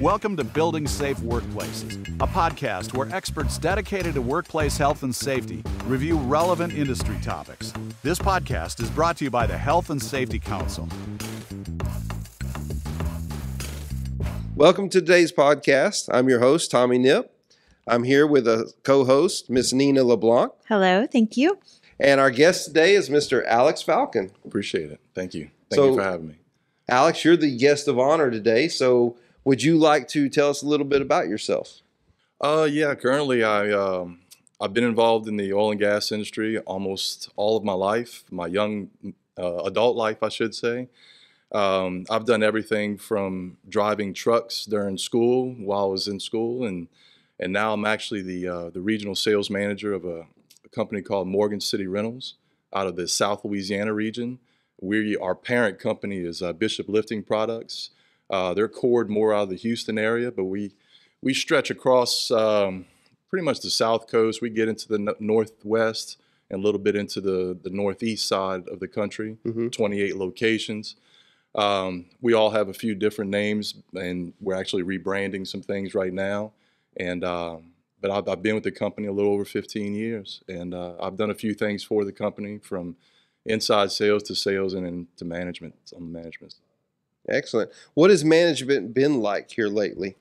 Welcome to Building Safe Workplaces, a podcast where experts dedicated to workplace health and safety review relevant industry topics. This podcast is brought to you by the Health and Safety Council. Welcome to today's podcast. I'm your host, Tommy Nipp. I'm here with a co host, Miss Nina LeBlanc. Hello, thank you. And our guest today is Mr. Alex Falcon. Appreciate it. Thank you. Thank So- you for having me. Alex, you're the guest of honor today. So, would you like to tell us a little bit about yourself? Uh, yeah. Currently, I um, I've been involved in the oil and gas industry almost all of my life, my young uh, adult life, I should say. Um, I've done everything from driving trucks during school while I was in school, and and now I'm actually the uh, the regional sales manager of a, a company called Morgan City Rentals out of the South Louisiana region. We our parent company is uh, Bishop Lifting Products. Uh, they're cored more out of the Houston area, but we we stretch across um, pretty much the south coast. We get into the no- northwest and a little bit into the, the northeast side of the country, Mhm. 28 locations. Um, we all have a few different names, and we're actually rebranding some things right now. And um, but I've, I've been with the company a little over 15 years, and uh, I've done a few things for the company from inside sales to sales and into management on the management side. Excellent. What has management been like here lately?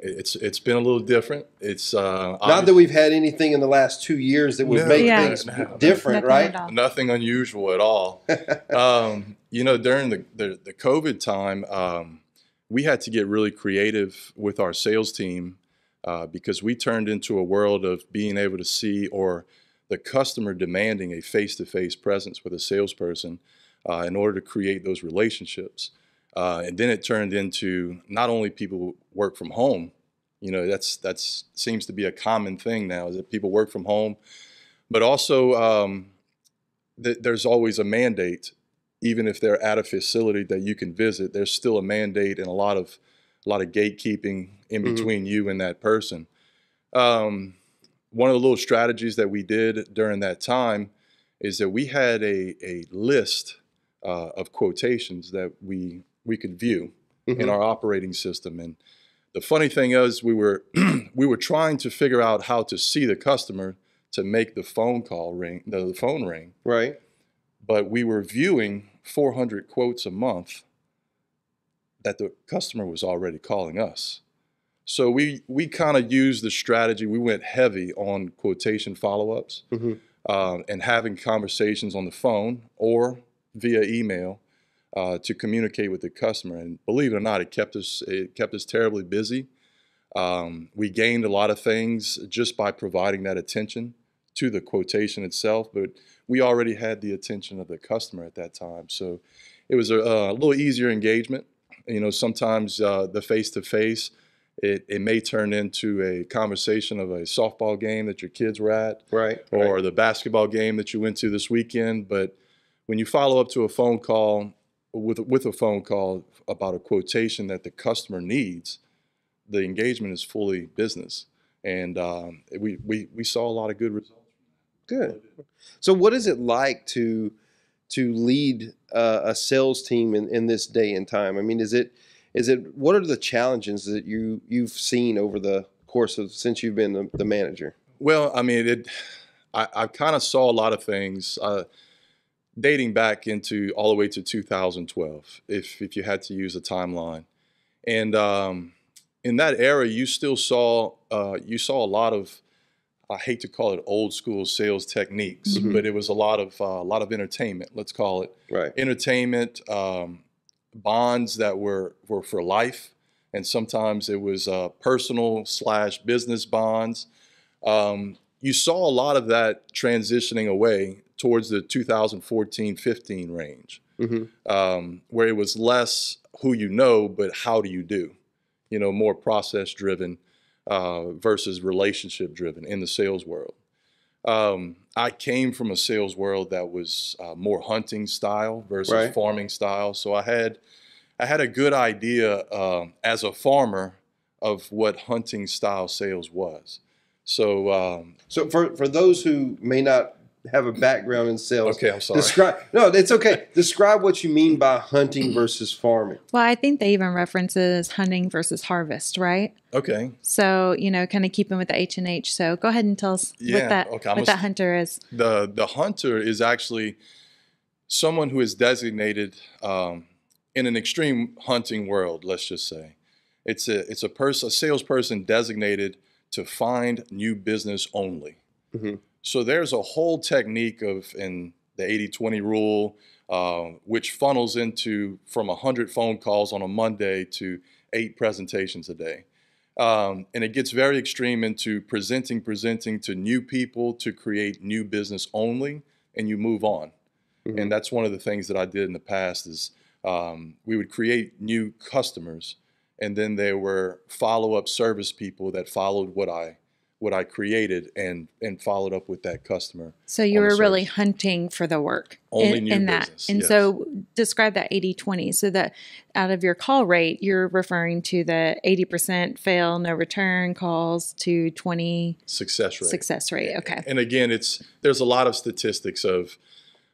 It's it's been a little different. It's uh, Not that we've had anything in the last two years that would No, make Yeah. things no, no. different, Nothing right? nothing unusual at all. um, you know, during the, the, the COVID time, um, we had to get really creative with our sales team uh, because we turned into a world of being able to see or the customer demanding a face to face presence with a salesperson uh, in order to create those relationships. Uh, and then it turned into not only people work from home, you know, that's that's seems to be a common thing now is that people work from home, but also um, th- there's always a mandate, even if they're at a facility that you can visit. There's still a mandate and a lot of a lot of gatekeeping in Mhm. between you and that person. Um, one of the little strategies that we did during that time is that we had a a list uh, of quotations that we we could view in Mhm. our operating system and the funny thing is we were we were trying to figure out how to see the customer to make the phone call ring the, the phone ring Right. but we were viewing 400 quotes a month that the customer was already calling us so we we kind of used the strategy we went heavy on quotation follow-ups Mhm. um, and having conversations on the phone or via email uh, to communicate with the customer. And believe it or not, it kept us it kept us terribly busy. Um, we gained a lot of things just by providing that attention to the quotation itself, but we already had the attention of the customer at that time, so it was a, a little easier engagement. You know, sometimes uh, the face to face. It, it may turn into a conversation of a softball game that your kids were at, Right. or right. the basketball game that you went to this weekend. But when you follow up to a phone call with with a phone call about a quotation that the customer needs, the engagement is fully business, and um, we, we we saw a lot of good results. Good. So, what is it like to to lead uh, a sales team in, in this day and time? I mean, is it is it what are the challenges that you you've seen over the course of since you've been the, the manager? Well, I mean, it. I, I kind of saw a lot of things uh, dating back into all the way to 2012, if if you had to use a timeline, and um, in that era, you still saw uh, you saw a lot of. I hate to call it old school sales techniques, Mhm. but it was a lot of uh, a lot of entertainment. Let's call it Right. entertainment um, bonds that were were for life, and sometimes it was uh, personal slash business bonds. Um, you saw a lot of that transitioning away towards the 2014-15 range, hmm um, where it was less who you know, but how do you do? You know, more process driven uh, versus relationship driven in the sales world. Um, I came from a sales world that was uh, more hunting style versus Right. farming style, so I had I had a good idea um as a farmer of what hunting style sales was. So um, So, for for those who may not have a background in sales. Okay, I'm sorry. Describe. No, it's okay. Describe what you mean by hunting versus farming. Well, I think they even references hunting versus harvest, right? Okay. So you know, kind of keeping with the H and H. So go ahead and tell us Yeah, what that okay, what gonna that hunter is. The the hunter is actually someone who is designated um, in an extreme hunting world. Let's just say it's a it's a person a salesperson designated to find new business only. Mhm. So there's a whole technique of in the 80-20 rule, uh, which funnels into from 100 phone calls on a Monday to eight presentations a day. Um, and it gets very extreme into presenting, presenting to new people to create new business only, and you move on. Mhm. And that's one of the things that I did in the past is um, we would create new customers, and then there were follow-up service people that followed what I what I created and and followed up with that customer. So you were really hunting for the work Only in, new in that. business, And yes. so describe that 80-20. So that out of your call rate, you're referring to the 80% fail, no return calls to 20 Success rate. success rate. Okay. And again, it's there's a lot of statistics of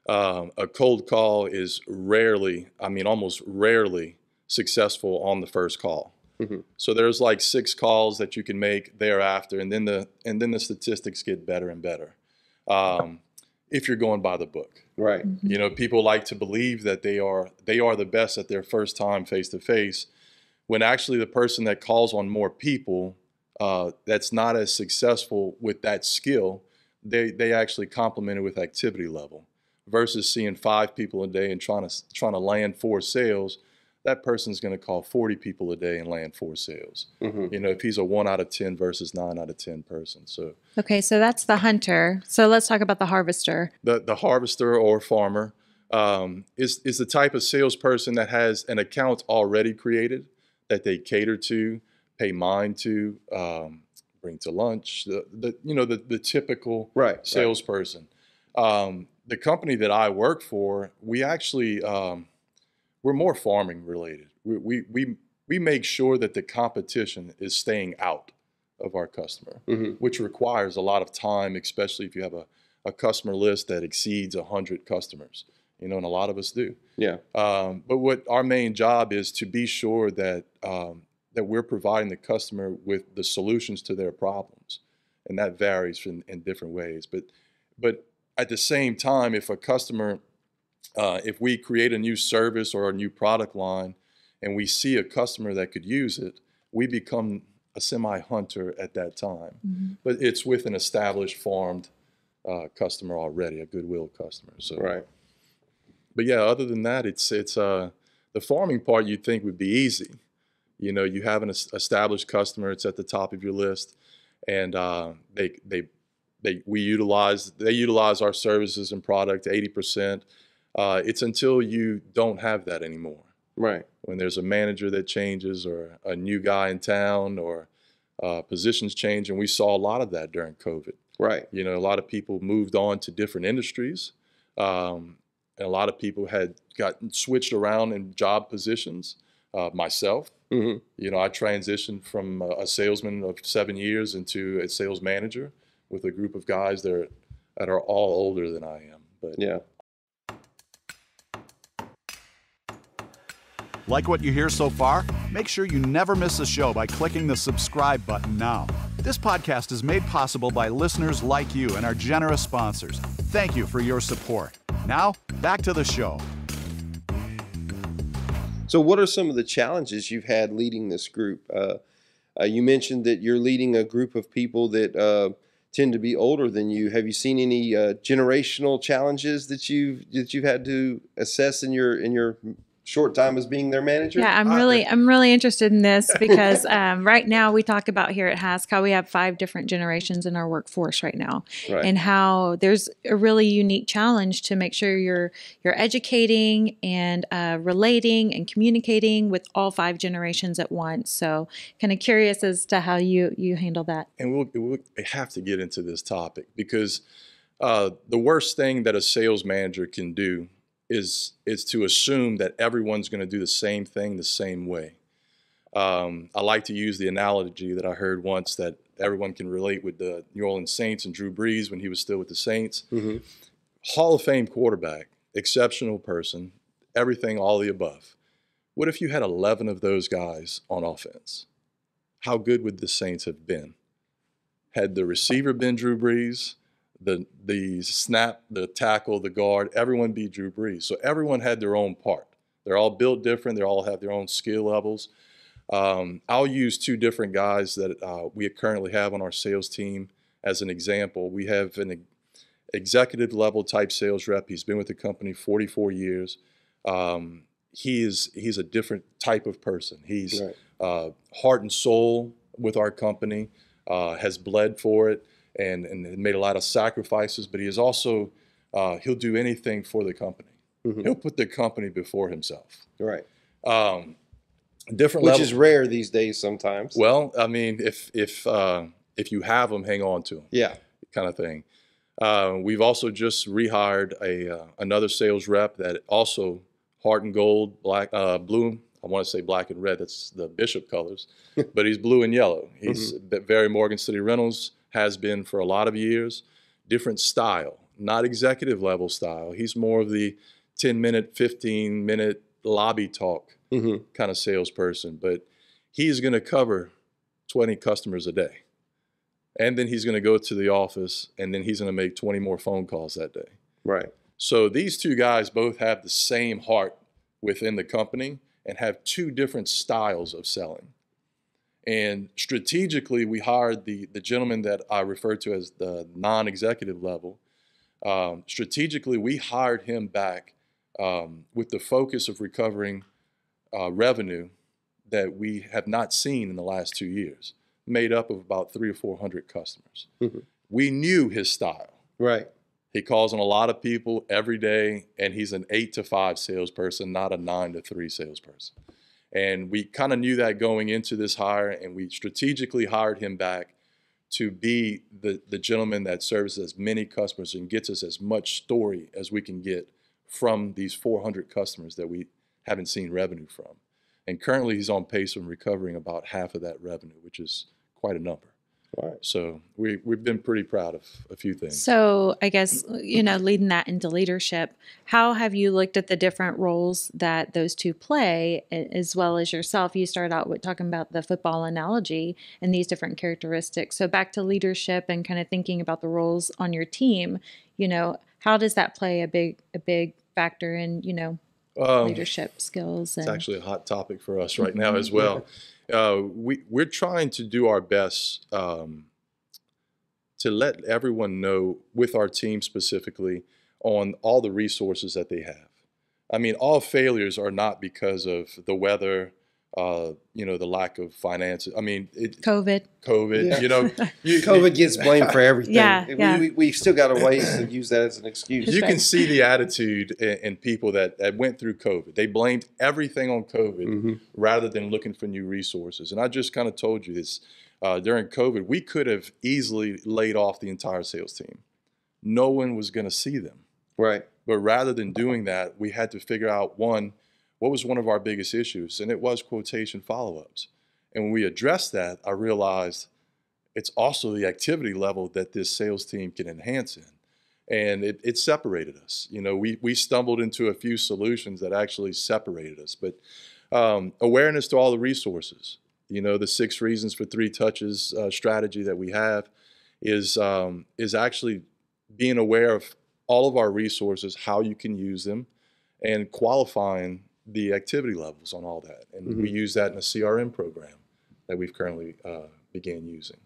um, a cold call is rarely, I mean, almost rarely successful on the first call. Mhm. So there's like six calls that you can make thereafter, and then the and then the statistics get better and better. Um, if you're going by the book, Right. you know, people like to believe that they are they are the best at their first time face to face, when actually the person that calls on more people uh, that's not as successful with that skill, they they actually complement it with activity level, versus seeing five people a day and trying to trying to land four sales. That person's going to call 40 people a day and land four sales. hmm You know, if he's a one out of 10 versus nine out of 10 person. So Okay, so that's the hunter. So let's talk about the harvester. the the harvester or farmer um, is is the type of salesperson that has an account already created that they cater to, pay mind to, um, bring to lunch. The, the you know the the typical Right. right. salesperson. Um, the company that I work for, we actually um, we're more farming related. We, we we we make sure that the competition is staying out of our customer Mhm. which requires a lot of time, especially if you have a, a customer list that exceeds 100 customers. You know, and a lot of us do. Yeah. Um, but what our main job is to be sure that um, that we're providing the customer with the solutions to their problems, and that varies in, in different ways. But but at the same time, if a customer, uh, if we create a new service or a new product line, and we see a customer that could use it, we become a semi hunter at that time. Mhm. But it's with an established, farmed uh, customer already, a goodwill customer. So Right. but yeah, other than that, it's it's uh, the farming part you'd think would be easy. You know, you have an established customer; it's at the top of your list, and uh, they they they we utilize they utilize our services and product eighty percent. Uh, it's until you don't have that anymore. Right. When there's a manager that changes, or a new guy in town, or uh, positions change, and we saw a lot of that during COVID. Right. You know, a lot of people moved on to different industries. Um, and a lot of people had gotten switched around in job positions. Uh, myself, hmm you know, I transitioned from a, a salesman of seven years into a sales manager with a group of guys that are, that are all older than I am. But Yeah. Like what you hear so far? Make sure you never miss a show by clicking the subscribe button now. This podcast is made possible by listeners like you and our generous sponsors. Thank you for your support. Now, back to the show. So, what are some of the challenges you've had leading this group? Uh, uh, you mentioned that you're leading a group of people that uh, tend to be older than you. Have you seen any uh, generational challenges that you've that you've had to assess in your in your short time as being their manager? Yeah, I'm Ah, really I'm really interested in this because um, right now we talk about here at HASC we have five different generations in our workforce right now, right. and how there's a really unique challenge to make sure you're you're educating and uh, relating and communicating with all five generations at once. So, kind of curious as to how you you handle that. and we'll, we'll have to get into this topic because uh, the worst thing that a sales manager can do is is to assume that everyone's going to do the same thing the same way. Um, I like to use the analogy that I heard once that everyone can relate with the New Orleans Saints and Drew Brees when he was still with the Saints. hmm Hall of Fame quarterback, exceptional person, everything, all the above. What if you had 11 of those guys on offense? How good would the Saints have been? Had the receiver been Drew Brees, the the snap, the tackle, the guard, everyone be Drew Brees. So everyone had their own part. They're all built different. They all have their own skill levels. Um, I'll use two different guys that uh, we currently have on our sales team as an example. We have an executive level type sales rep. He's been with the company 44 years. Um, he is he's a different type of person. He's Right. uh, heart and soul with our company, uh, has bled for it, and and made a lot of sacrifices. But he is also uh, he'll do anything for the company. Mhm. He'll put the company before himself. Right. Um, different Which level- is rare these days sometimes. well, I mean, if if uh, if you have them, hang on to them yeah. kind of thing. Uh, we've also just rehired a uh, another sales rep that also heart and gold, black, uh, blue. I want to say black and red. That's the bishop colors, but he's blue and yellow. He's b- very Morgan City Rentals has been for a lot of years. Different style, not executive level style. He's more of the 10 minute, 15 minute lobby talk hmm kind of salesperson, but he's going to cover 20 customers a day. And then he's going to go to the office and then he's going to make 20 more phone calls that day. Right. So these two guys both have the same heart within the company and have two different styles of selling. And strategically, we hired the, the gentleman that I refer to as the non executive level. Um, strategically, we hired him back um, with the focus of recovering uh, revenue that we have not seen in the last two years, made up of about three or 400 customers. Mhm. We knew his style. Right. He calls on a lot of people every day, and he's an eight to five salesperson, not a nine to three salesperson. And we kind of knew that going into this hire, and we strategically hired him back to be the, the gentleman that services as many customers and gets us as much story as we can get from these 400 customers that we haven't seen revenue from. And currently, he's on pace from recovering about half of that revenue, which is quite a number. All right. So we, we've been pretty proud of a few things. So, I guess, you know, leading that into leadership, how have you looked at the different roles that those two play, as well as yourself? You started out with talking about the football analogy and these different characteristics. So, back to leadership and kind of thinking about the roles on your team, you know, how does that play a big, a big factor in, you know, Um, leadership skills? And It's actually a hot topic for us right now as well. Uh, we we're trying to do our best um, to let everyone know with our team specifically on all the resources that they have. I mean, all failures are not because of the weather, uh, you know, the lack of finances. I mean, it, COVID. COVID. Yeah. You know, you, COVID gets blamed for everything. Yeah, We- yeah. We, we, still got a ways to use that as an excuse. you can see the attitude in, in people that, that went through COVID. They blamed everything on COVID Mhm. rather than looking for new resources. And I just kind of told you this uh, during COVID, we could have easily laid off the entire sales team. No one was going to see them. Right. But rather than doing that, we had to figure out one, what was one of our biggest issues? And it was quotation follow ups. And when we addressed that, I realized it's also the activity level that this sales team can enhance in. And it, it separated us. You know, we, we stumbled into a few solutions that actually separated us. But um, awareness to all the resources. You know, the six reasons for three touches uh, strategy that we have is um, is actually being aware of all of our resources, how you can use them, and qualifying the activity levels on all that. And we use that in a CRM program that we've currently uh, began using.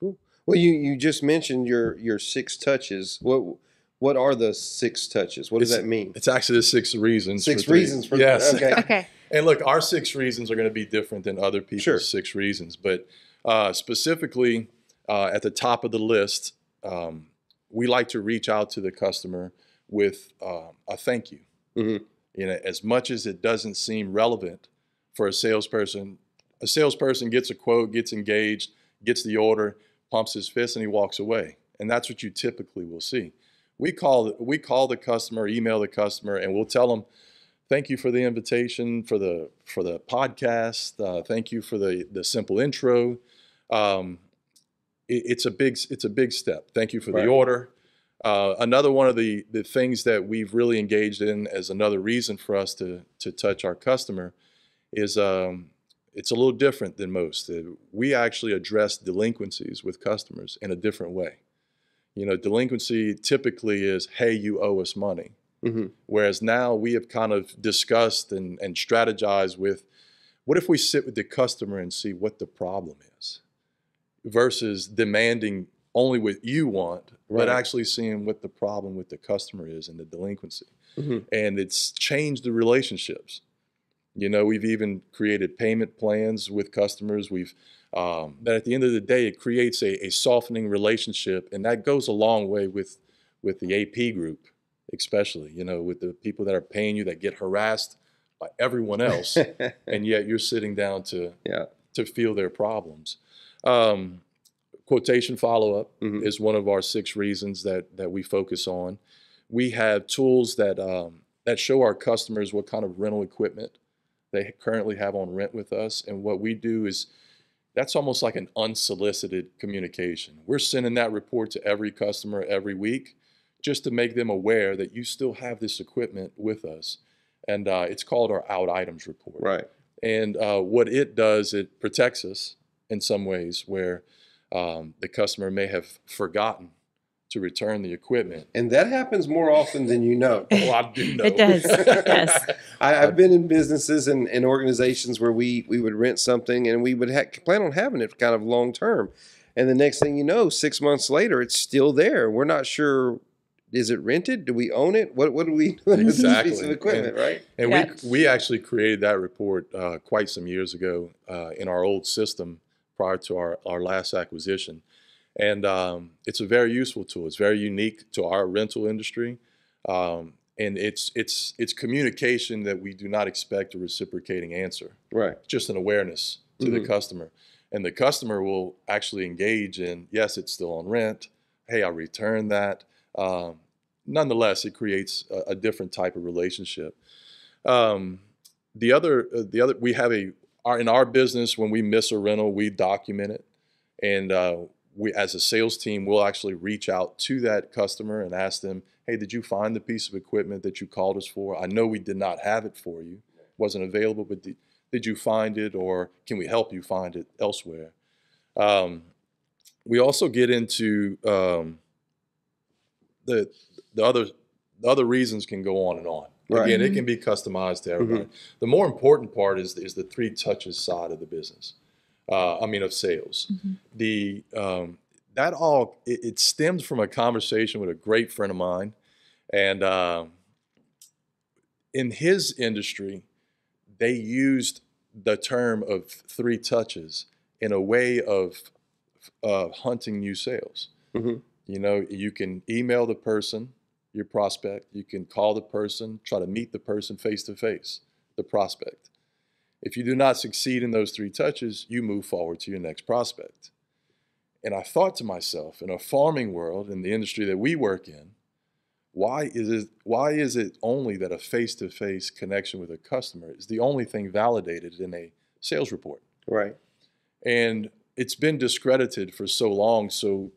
Cool. Well, you, you just mentioned your your six touches. What what are the six touches? What does It's- that mean? It's actually the six reasons. Six for reasons for yes. Okay. Okay. And look, our six reasons are going to be different than other people's Sure. six reasons. But uh, specifically, uh, at the top of the list, um, we like to reach out to the customer with uh, a thank you. Mhm. You know, as much as it doesn't seem relevant for a salesperson, a salesperson gets a quote, gets engaged, gets the order, pumps his fist, and he walks away. And that's what you typically will see. We call we call the customer, email the customer, and we'll tell them thank you for the invitation for the for the podcast. Uh, thank you for the the simple intro. Um, it, it's a big it's a big step. Thank you for Right. the order. Uh, another one of the the things that we've really engaged in as another reason for us to to touch our customer is um, it's a little different than most. Uh, We actually address delinquencies with customers in a different way. You know, delinquency typically is, hey, you owe us money. hmm Whereas now we have kind of discussed and, and strategized with what if we sit with the customer and see what the problem is versus demanding only what you want, but actually seeing what the problem with the customer is and the delinquency. hmm And it's changed the relationships. You know, we've even created payment plans with customers. We've um, that at the end of the day, it creates a, a softening relationship, and that goes a long way with with the AP group, especially. You know, with the people that are paying you that get harassed by everyone else, and yet you're sitting down to Yeah. to feel their problems. Um, quotation follow up Mhm. is one of our six reasons that that we focus on. We have tools that um, that show our customers what kind of rental equipment they currently have on rent with us, and what we do is that's almost like an unsolicited communication. We're sending that report to every customer every week just to make them aware that you still have this equipment with us. And uh, it's called our out items report. Right. And uh, what it does, it protects us in some ways where um, the customer may have forgotten to return the equipment. And that happens more often than you know. Oh, I do know. It does. Yes. I, I've been in businesses and, and organizations where we, we would rent something and we would ha- plan on having it kind of long term. And the next thing you know, six months later, it's still there. We're not sure is it rented? Do we own it? What what do we do with this piece Exactly. of equipment, right? And Yeah. we we actually created that report uh, quite some years ago uh, in our old system prior to our, our last acquisition. And um, it's a very useful tool. It's very unique to our rental industry. Um, and it's it's it's communication that we do not expect a reciprocating answer. Right. just an awareness to the Mhm. customer. And the customer will actually engage in, yes, it's still on rent. Hey, I return that. Um, nonetheless, it creates a, a different type of relationship. Um, the other, uh, the other, we have a, our, in our business, when we miss a rental, we document it. And uh, we, as a sales team, we'll actually reach out to that customer and ask them, hey, did you find the piece of equipment that you called us for? I know we did not have it for you, wasn't available, but did, did you find it or can we help you find it elsewhere? Um, we also get into um, the the other the other reasons can go on and on. Right. Again, it can be customized to everybody. The more important part is is the three touches side of the business. Uh, I mean, of sales. Mhm. The um, that all it, it stems from a conversation with a great friend of mine, and um, in his industry, they used the term of three touches in a way of uh, hunting new sales. Mhm. You know, you can email the person, your prospect, you can call the person, try to meet the person face to face, the prospect. If you do not succeed in those three touches, you move forward to your next prospect. And I thought to myself, in a farming world, in the industry that we work in, why is it why is it only that a face-to-face connection with a customer is the only thing validated in a sales report? Right. And it's been discredited for so long. So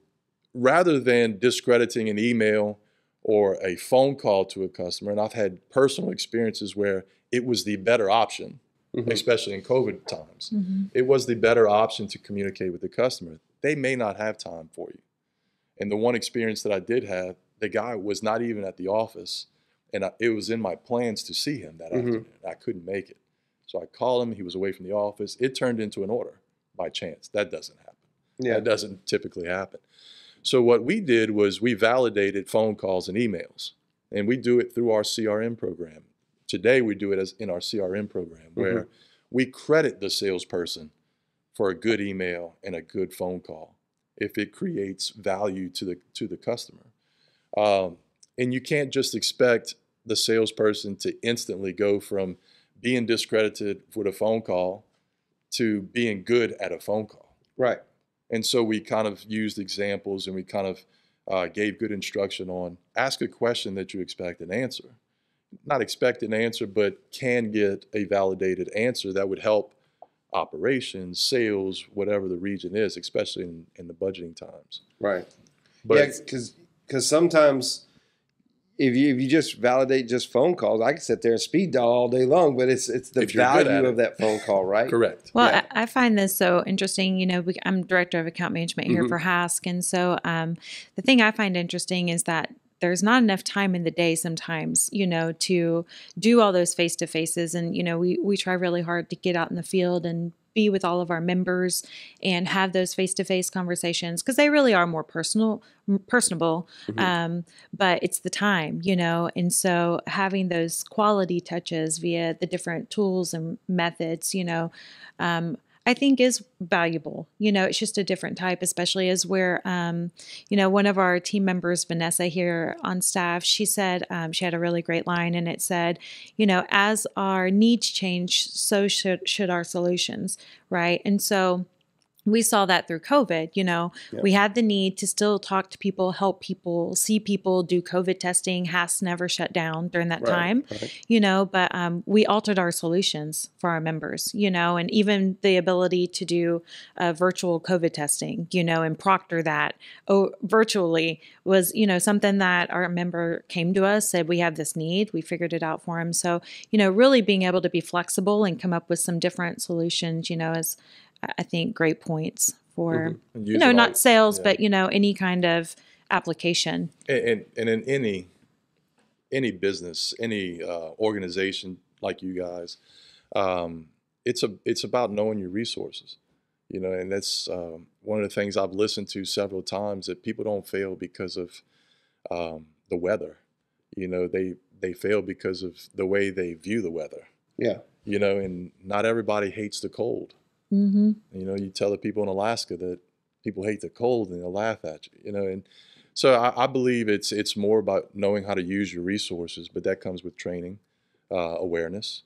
rather than discrediting an email or a phone call to a customer, and I've had personal experiences where it was the better option, Mhm. especially in COVID times. Mhm. It was the better option to communicate with the customer. They may not have time for you. And the one experience that I did have, the guy was not even at the office, and I, it was in my plans to see him that Mhm. afternoon. I couldn't make it. So I called him. He was away from the office. It turned into an order by chance. That doesn't happen. Yeah. That doesn't typically happen. So what we did was we validated phone calls and emails, and we do it through our CRM program. Today we do it as in our CRM program where we credit the salesperson for a good email and a good phone call if it creates value to the to the customer. Um, and you can't just expect the salesperson to instantly go from being discredited with a phone call to being good at a phone call. Right. And so we kind of used examples and we kind of uh, gave good instruction on ask a question that you expect an answer. not expect an answer, but can get a validated answer that would help operations, sales, whatever the region is, especially in, in the budgeting times. Right. But yeah, because because sometimes if you if you just validate just phone calls, I can sit there and speed dial all day long, but it's it's the If you're good at value it. of that phone call, right? correct. Well, Yeah. I, I find this so interesting. You know, we, I'm director of account management here Mhm. for HASC, and so um, the thing I find interesting is that there's not enough time in the day sometimes, you know, to do all those face to faces, and you know, we we try really hard to get out in the field and be with all of our members and have those face to face conversations because they really are more personal, personable. Mhm. Um, but it's the time, you know, and so having those quality touches via the different tools and methods, you know, um, I think is valuable. You know, it's just a different type, especially as we're, um, you know, one of our team members, Vanessa here on staff, she said um, she had a really great line, and it said, you know, as our needs change, so should should our solutions, right? And so we saw that through COVID. You know, we had the need to still talk to people, help people, see people, do COVID testing. has never shut down during that Right, time right. you know but um, we altered our solutions for our members you know and even the ability to do uh, virtual covid testing you know and proctor that oh, virtually was you know something that our member came to us said we have this need we figured it out for him so you know really being able to be flexible and come up with some different solutions you know is i I think great points for And you know all- not sales yeah. but you know any kind of application and, and, and in any any business, any uh, organization like you guys, um, it's a it's about knowing your resources, you know, and that's um, one of the things I've listened to several times that people don't fail because of um, the weather, you know, they they fail because of the way they view the weather, Yeah. you know, and not everybody hates the cold. Mm-hmm. You know, you tell the people in Alaska that people hate the cold and they'll laugh at you. You know, and so I, I believe it's it's more about knowing how to use your resources, but that comes with training, uh, awareness,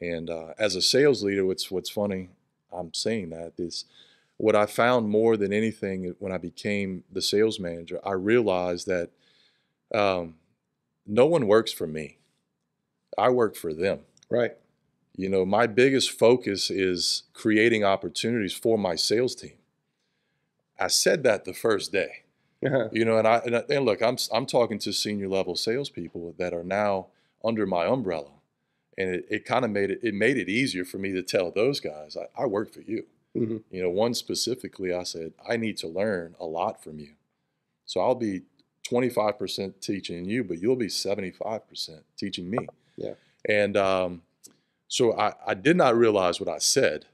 and uh, as a sales leader, what's what's funny, I'm saying that is what I found more than anything when I became the sales manager. I realized that um, no one works for me. I work for them. Right. You know, my biggest focus is creating opportunities for my sales team. I said that the first day, Uh-huh. you know, and I and, I- and look, I'm I'm talking to senior level salespeople that are now under my umbrella, and it, it kind of made it it made it easier for me to tell those guys I, I work for you. Mhm. You know, one specifically, I said I need to learn a lot from you, so I'll be 25% teaching you, but you'll be 75% teaching me. Yeah. And um, so I, I did not realize what I said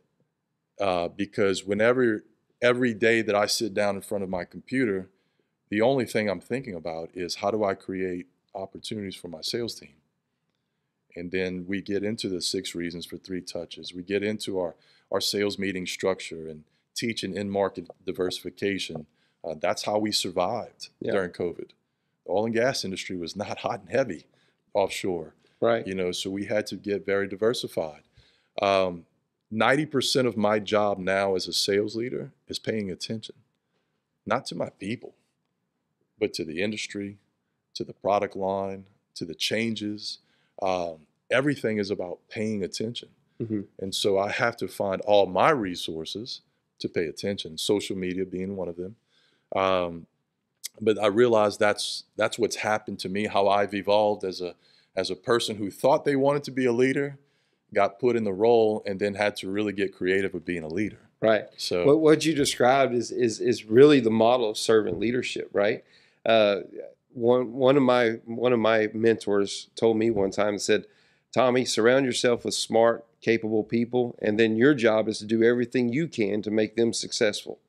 uh, because whenever, every day that I sit down in front of my computer, the only thing I'm thinking about is how do I create opportunities for my sales team? And then we get into the six reasons for three touches. We get into our, our sales meeting structure and teaching in market diversification. Uh, that's how we survived Yeah. during COVID. The oil and gas industry was not hot and heavy offshore Right. you know so we had to get very diversified um, 90% of my job now as a sales leader is paying attention not to my people but to the industry to the product line to the changes um, everything is about paying attention Mhm. and so i have to find all my resources to pay attention social media being one of them um, but i realize that's that's what's happened to me how i've evolved as a as a person who thought they wanted to be a leader, got put in the role, and then had to really get creative with being a leader. Right. So What what you described is is is really the model of servant leadership, right? Uh, one one of my one of my mentors told me one time and said, "Tommy, surround yourself with smart, capable people, and then your job is to do everything you can to make them successful."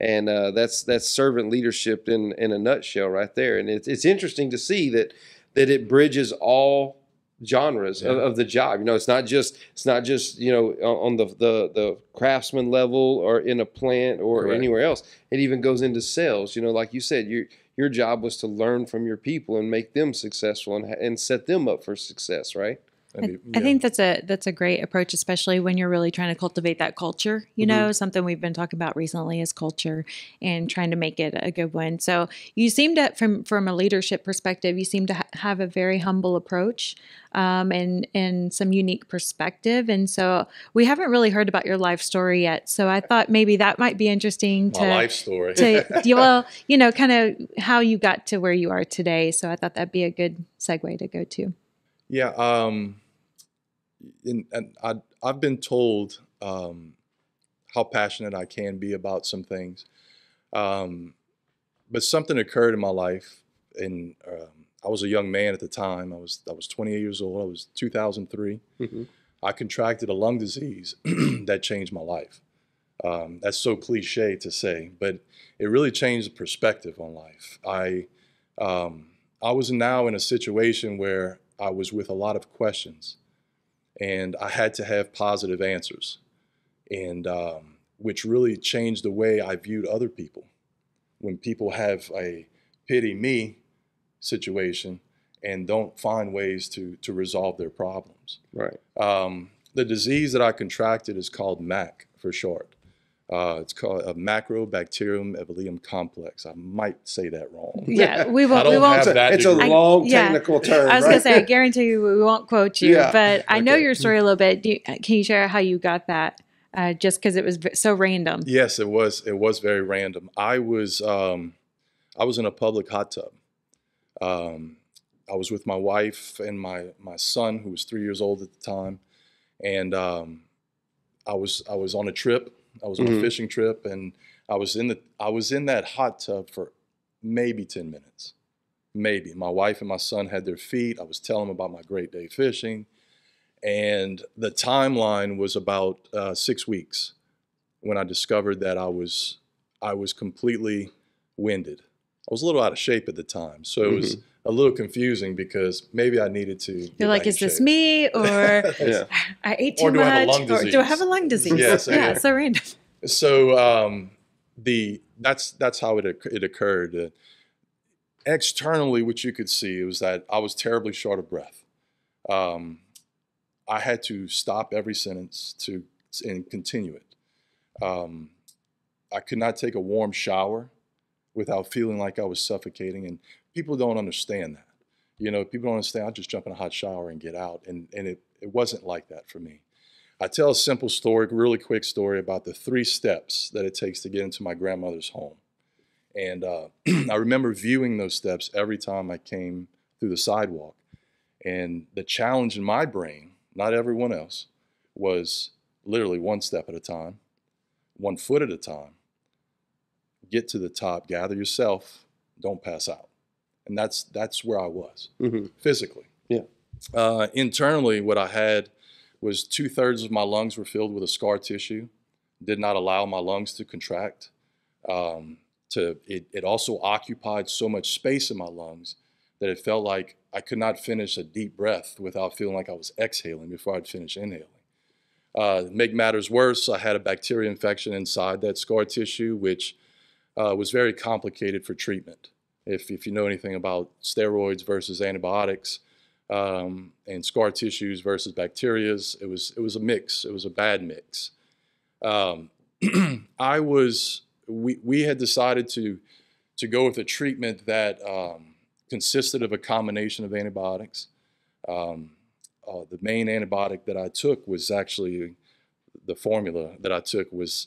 And uh, that's that's servant leadership in in a nutshell, right there. And it's it's interesting to see that that it bridges all genres of, Yeah. of the job. You know, it's not just it's not just you know on on the the the craftsman level or in a plant or Correct. anywhere else. It even goes into sales. You know, like you said, your your job was to learn from your people and make them successful and and set them up for success, right? I, mean, I think that's a that's a great approach, especially when you're really trying to cultivate that culture. You Mm-hmm. know, something we've been talking about recently is culture and trying to make it a good one. So you seem to, from from a leadership perspective, you seem to ha- have a very humble approach um, and and some unique perspective. And so we haven't really heard about your life story yet. So I thought maybe that might be interesting my to life story. to you- well, you know, kind of how you got to where you are today. So I thought that'd be a good segue to go to. Yeah, um, and, and I, I've been told um, how passionate I can be about some things, um, but something occurred in my life, and um, I was a young man at the time. I was I was 28 years old. I was 2003. Mhm. I contracted a lung disease that changed my life. Um, that's so cliche to say, but it really changed the perspective on life. I um, I was now in a situation where I was with a lot of questions, and I had to have positive answers, and um, which really changed the way I viewed other people. When people have a pity me situation and don't find ways to to resolve their problems. Right. Um, the disease that I contracted is called MAC for short. Uh, it's called a Mycobacterium evoleum complex. I might say that wrong. Yeah, we won't. I We don't won't. have It's a, that it's a degree. long yeah. technical term. I was right? gonna say, I guarantee you, we won't quote you. Yeah. But I know your story a little bit. Do you, can you share how you got that? Uh, just because it was so random. Yes, it was. It was very random. I was um, I was in a public hot tub. Um, I was with my wife and my my son, who was three years old at the time, and um, I was I was on a trip. I was on Mhm. a fishing trip, and I was in the I was in that hot tub for maybe ten minutes, maybe. My wife and my son had their feet. I was telling them about my great day fishing, and the timeline was about uh, six weeks when I discovered that I was I was completely winded. I was a little out of shape at the time, so it was a little confusing because maybe I needed to. You're like, is this shape." me or Yeah. I ate too Or do I have a much lung or do I have a lung disease? Yeah, so- yeah, so random. So um, the that's that's how it it occurred. Uh, externally, what you could see was that I was terribly short of breath. Um, I had to stop every sentence to and continue it. Um, I could not take a warm shower without feeling like I was suffocating, and people don't understand that. You know, people don't understand. I just jump in a hot shower and get out, and and it it wasn't like that for me. I tell a simple story, really quick story about the three steps that it takes to get into my grandmother's home. And uh, I remember viewing those steps every time I came through the sidewalk. And the challenge in my brain, not everyone else, was literally one step at a time, one foot at a time. Get to the top, gather yourself, don't pass out. And that's that's where I was Mhm. physically. Yeah. Uh, internally, what I had was two thirds of my lungs were filled with a scar tissue, did not allow my lungs to contract. Um, to it, it also occupied so much space in my lungs that it felt like I could not finish a deep breath without feeling like I was exhaling before I'd finish inhaling. Uh, make matters worse, I had a bacteria infection inside that scar tissue, which uh, was very complicated for treatment. If, if you know anything about steroids versus antibiotics, um, and scar tissues versus bacterias. It was it was a mix. It was a bad mix. Um, I was we we had decided to to go with a treatment that um, consisted of a combination of antibiotics. Um, uh, the main antibiotic that I took was actually the formula that I took was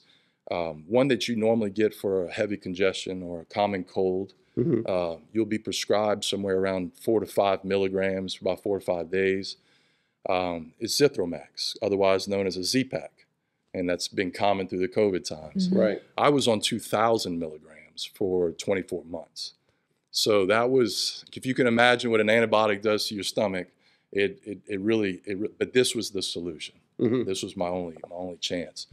um, one that you normally get for a heavy congestion or a common cold. Mhm. Uh, you'll be prescribed somewhere around four to five milligrams for about four to five days. Um, it's Zithromax, otherwise known as a Z-Pack, and that's been common through the COVID times. Mhm. Right. I was on 2,000 milligrams for 24 months. So that was, if you can imagine what an antibiotic does to your stomach, it, it, it really, it, re- but this was the solution. Mhm. This was my only, my only chance.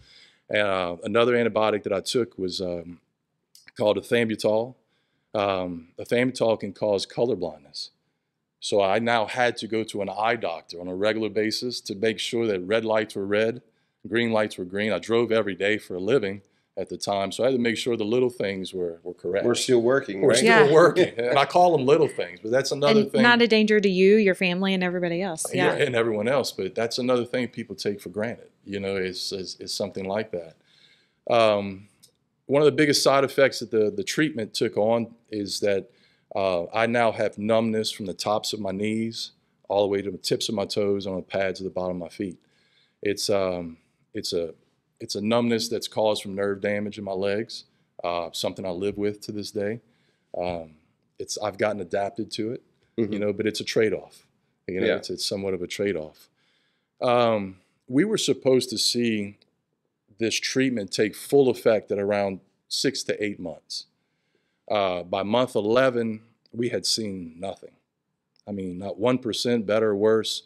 Uh, another antibiotic that I took was um, called ethambutol. Um, ethambutol can cause color blindness. So I now had to go to an eye doctor on a regular basis to make sure that red lights were red, green lights were green. I drove every day for a living at the time. So I had to make sure the little things were, were correct. We're still working, We're right? still Yeah. working. And I call them little things, but that's another and thing. not a danger to you, your family, and everybody else. Yeah. and everyone else. But that's another thing people take for granted. You know, is is, is something like that. Um, one of the biggest side effects that the the treatment took on is that uh, I now have numbness from the tops of my knees all the way to the tips of my toes on the pads of the bottom of my feet. It's um, it's a it's a numbness that's caused from nerve damage in my legs. Uh, something I live with to this day. Um, it's I've gotten adapted to it, you Mhm. know, but it's a trade-off. You know, Yeah. it's, it's somewhat of a trade-off. Um, we were supposed to see this treatment take full effect at around six to eight months. Uh, by month 11, we had seen nothing. I mean, not 1% better or worse.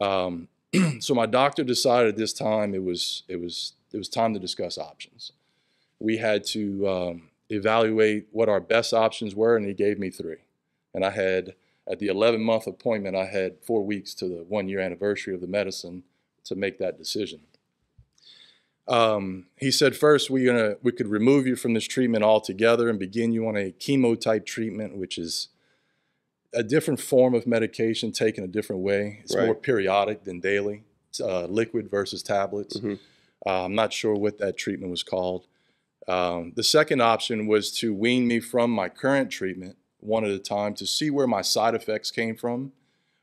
Um, so my doctor decided at this time it was, it was, it was time to discuss options. We had to um, evaluate what our best options were, and he gave me three. And I had, at the 11 month appointment, I had four weeks to the one year anniversary of the medicine to make that decision. Um, he said first we gonna we could remove you from this treatment altogether and begin you on a chemo type treatment, which is a different form of medication taken a different way. It's more periodic than daily. It's, uh, liquid versus tablets. Mhm. Uh, I'm not sure what that treatment was called. Um, the second option was to wean me from my current treatment one at a time to see where my side effects came from,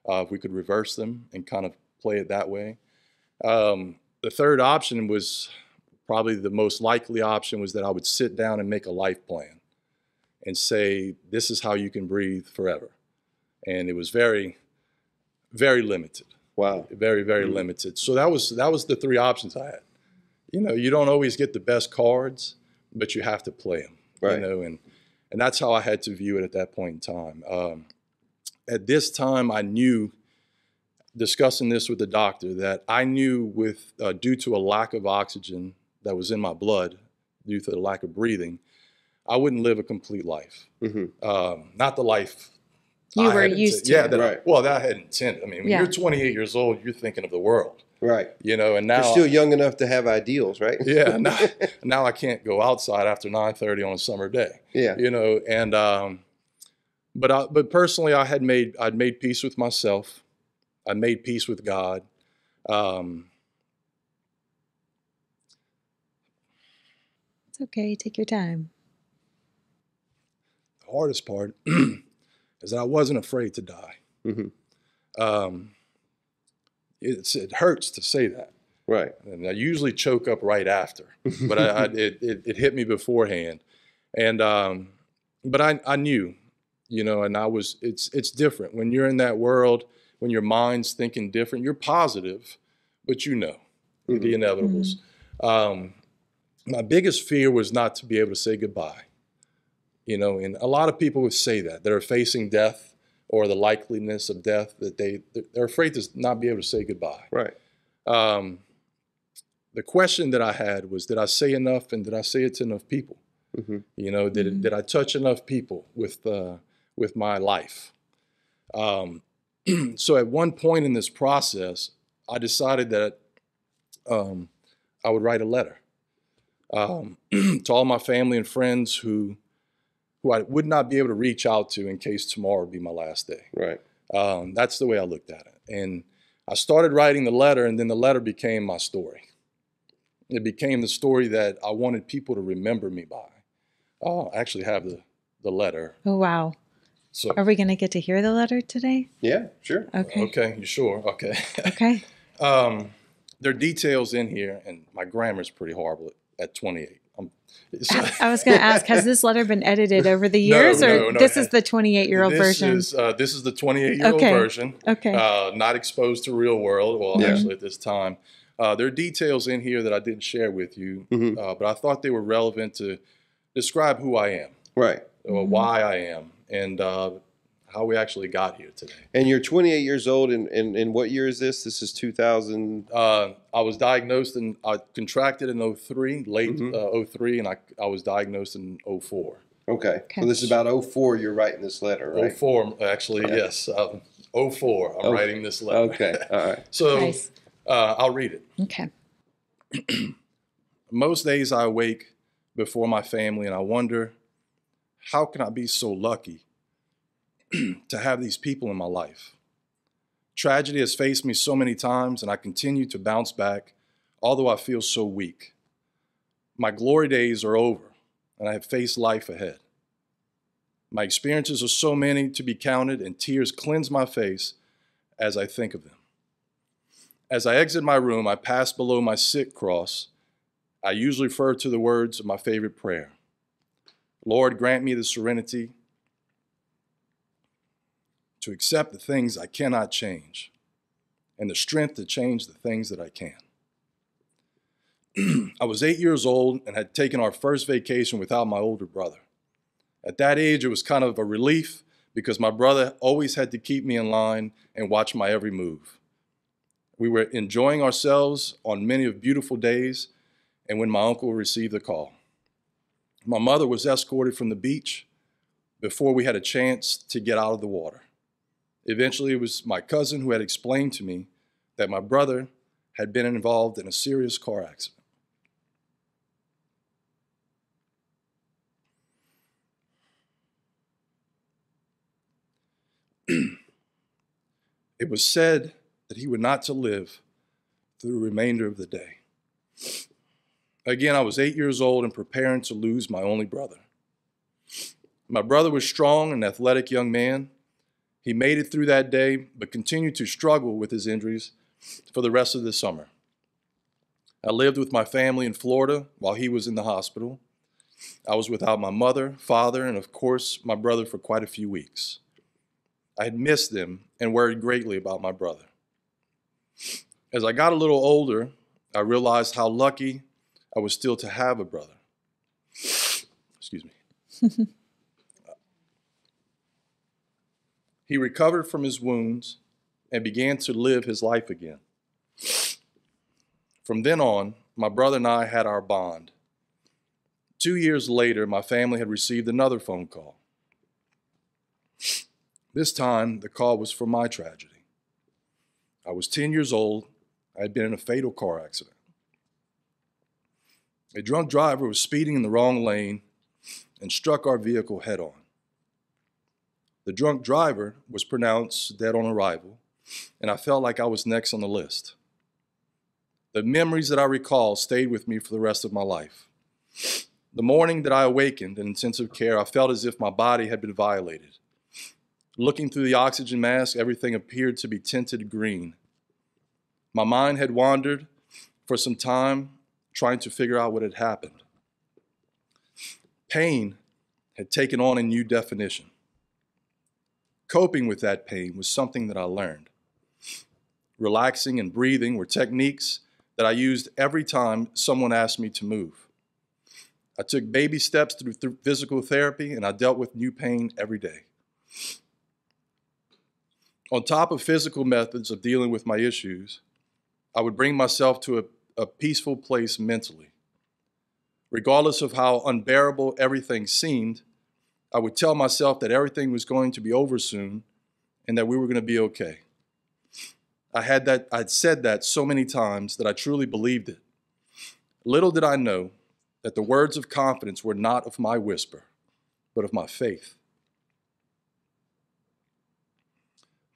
uh, if we could reverse them and kind of play it that way. Um, the third option was probably the most likely option was that I would sit down and make a life plan and say, this is how you can breathe forever. And it was very, very limited Wow. very very Mhm. limited so that was that was the three options i had you know you don't always get the best cards but you have to play them Right. you know and and that's how i had to view it at that point in time um, at this time i knew discussing this with the doctor that i knew with uh, due to a lack of oxygen that was in my blood due to the lack of breathing i wouldn't live a complete life hmm um, not the life You I were had used inten- to. Yeah, that, Right. well, that I had intended. I mean, when Yeah. you're 28 years old, you're thinking of the world, Right. you know. And now, You're still young enough to have ideals, right? yeah, now, now I can't go outside after 9:30 on a summer day, yeah. you know. And um, but I, but personally, I had made I'd made peace with myself. I made peace with God. Um, It's okay. Take your time. the hardest part is that I wasn't afraid to die. hmm Um, it's, it hurts to say that. Right. and I usually choke up right after, but I, I, it, it, it hit me beforehand, and um, but I, I knew, you know, and I was it's it's different when you're in that world when your mind's thinking different. You're positive, but you know Mhm. the inevitables. Um, my biggest fear was not to be able to say goodbye, you know, and a lot of people would say that they're facing death or the likeliness of death that they they're afraid to not be able to say goodbye Right. um, the question that I had was, did I say enough, and did I say it to enough people? hmm You know, did Mhm. did I touch enough people with uh, with my life? Um, so at one point in this process, I decided that um, I would write a letter um, to all my family and friends who who I would not be able to reach out to in case tomorrow would be my last day. Right. Um, that's the way I looked at it. And I started writing the letter, and then the letter became my story. It became the story that I wanted people to remember me by. Oh, I actually have the, the letter. Oh, wow. So, Are we going to get to hear the letter today? Yeah. Sure. Okay. okay, you sure? Okay. Okay. um, there are details in here, and my grammar is pretty horrible at, at 28. I'm, so- I was going to ask, has this letter been edited over the years, no, or no, this is the 28 year old this version? Is, uh, this is the 28 year old Okay. version. okay. uh, not exposed to real world. Well, Yeah. actually, at this time, uh, there are details in here that I didn't share with you, Mhm. uh, but I thought they were relevant to describe who I am, Right. or Mhm. why I am, and uh, how we actually got here today. And you're 28 years old, and, and, and what year is this? This is 2000. Uh, I was diagnosed and I contracted in 03, late Mhm. uh, 03, and I, I was diagnosed in 04. Okay. Okay. So this is about 04. You're writing this letter, right? 04, actually, Okay. yes. Um, 04, I'm Oh, writing this letter. Okay. All right. So nice. uh, I'll read it. Okay. Most days I wake before my family, and I wonder how can I be so lucky to have these people in my life? Tragedy has faced me so many times, and I continue to bounce back, although I feel so weak. My glory days are over, and I have faced life ahead. My experiences are so many to be counted, and tears cleanse my face as I think of them. As I exit my room, I pass below my sick cross. I usually refer to the words of my favorite prayer Lord, grant me the serenity to accept the things I cannot change and the strength to change the things that I can. I was eight years old and had taken our first vacation without my older brother. At that age, it was kind of a relief because my brother always had to keep me in line and watch my every move. We were enjoying ourselves on many of beautiful days, and when my uncle received the call, my mother was escorted from the beach before we had a chance to get out of the water. Eventually, it was my cousin who had explained to me that my brother had been involved in a serious car accident. it was said that he would not to live through the remainder of the day. Again, I was eight years old and preparing to lose my only brother. My brother was strong and athletic young man. He made it through that day, but continued to struggle with his injuries for the rest of the summer. I lived with my family in Florida while he was in the hospital. I was without my mother, father, and of course, my brother for quite a few weeks. I had missed them and worried greatly about my brother. As I got a little older, I realized how lucky I was still to have a brother. Excuse me. he recovered from his wounds and began to live his life again. From then on, my brother and I had our bond. Two years later, my family had received another phone call. This time, the call was for my tragedy. I was 10 years old. I had been in a fatal car accident. A drunk driver was speeding in the wrong lane and struck our vehicle head on. The drunk driver was pronounced dead on arrival, and I felt like I was next on the list. The memories that I recall stayed with me for the rest of my life. The morning that I awakened in intensive care, I felt as if my body had been violated. Looking through the oxygen mask, everything appeared to be tinted green. My mind had wandered for some time, trying to figure out what had happened. Pain had taken on a new definition. Coping with that pain was something that I learned. Relaxing and breathing were techniques that I used every time someone asked me to move. I took baby steps through th- physical therapy and I dealt with new pain every day. On top of physical methods of dealing with my issues, I would bring myself to a, a peaceful place mentally. Regardless of how unbearable everything seemed, I would tell myself that everything was going to be over soon and that we were going to be okay. I had that I'd said that so many times that I truly believed it. Little did I know that the words of confidence were not of my whisper, but of my faith.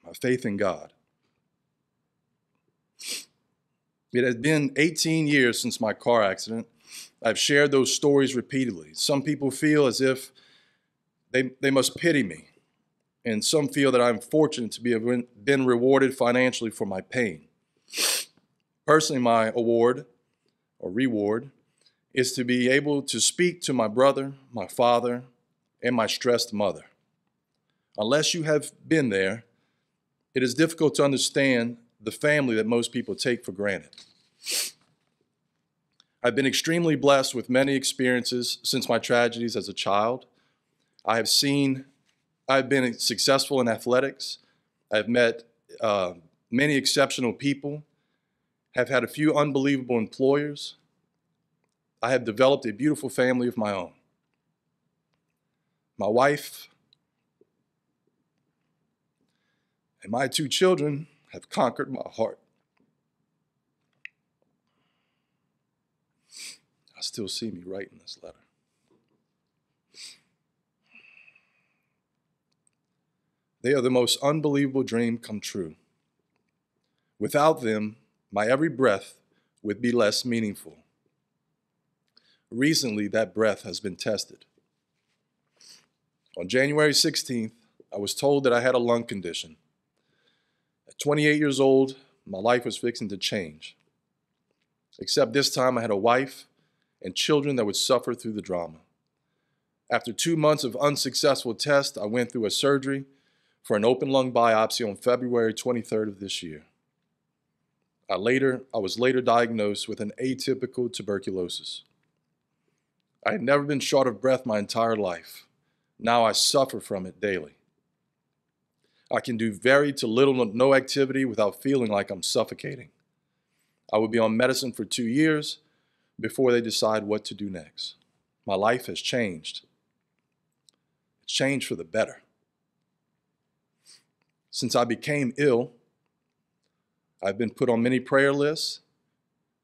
My faith in God. It has been 18 years since my car accident. I've shared those stories repeatedly. Some people feel as if they, they must pity me and some feel that I'm fortunate to be have been rewarded financially for my pain. Personally, my award or reward is to be able to speak to my brother, my father, and my stressed mother. Unless you have been there, it is difficult to understand the family that most people take for granted. I've been extremely blessed with many experiences since my tragedies as a child. I have seen I've been successful in athletics. I've met uh, many exceptional people, have had a few unbelievable employers. I have developed a beautiful family of my own. My wife and my two children have conquered my heart. I still see me writing this letter. They are the most unbelievable dream come true. Without them, my every breath would be less meaningful. Recently, that breath has been tested. On January 16th, I was told that I had a lung condition. At 28 years old, my life was fixing to change. Except this time I had a wife and children that would suffer through the drama. After two months of unsuccessful tests, I went through a surgery for an open lung biopsy on February 23rd of this year. I later I was later diagnosed with an atypical tuberculosis. I had never been short of breath my entire life. Now I suffer from it daily. I can do very to little no activity without feeling like I'm suffocating. I will be on medicine for two years before they decide what to do next. My life has changed. It's changed for the better. Since I became ill, I've been put on many prayer lists,